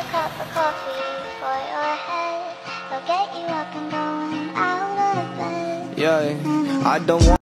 a cup of coffee for your head. I'll get you up and going out of bed. Yeah, I don't want.